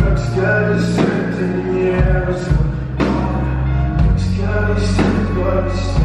Looks good, it's